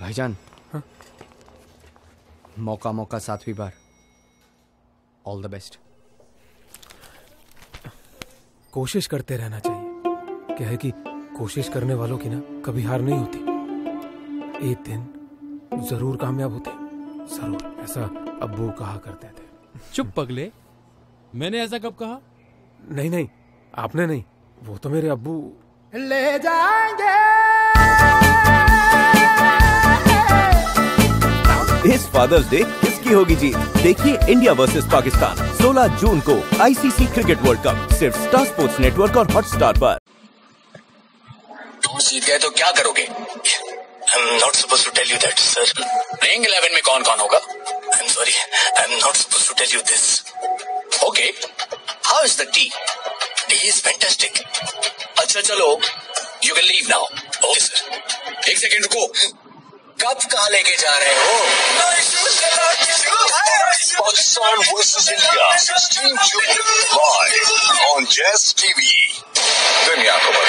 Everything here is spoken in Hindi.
भाईजान। हाँ? मौका मौका सातवीं बार। ऑल द बेस्ट कोशिश करते रहना चाहिए। क्या है कि कोशिश करने वालों की ना कभी हार नहीं होती। एक दिन ज़रूर कामयाब होते। ज़रूर ऐसा अब्बू कहा करते थे। चुप पगले। मैंने ऐसा कब कहा? नहीं नहीं आपने नहीं। वो तो मेरे अब्बू। ले जाएँगे। इस फादर्स डे किसकी होगी जीत? देखिए इंडिया वर्सेस पाकिस्तान 16 जून को आईसीसी क्रिकेट वर्ल्ड कप सिर्फ़ स्टार स्पोर्ट्स नेटवर्क और हॉटस्टार पर। टॉस जीत गए तो क्या करोगे? I am not suppose to tell you that sir playing eleven में कौन कौन होगा? I am sorry I am not suppose to tell you this okay how is the tea tea is fantastic अच्छा चलो. You can leave now okay sir एक सेकंड रुको. कब कहा लेके जा रहे हो? पाकिस्तान वर्सेस इंडिया ऑन जेस टीवी दुनिया खबर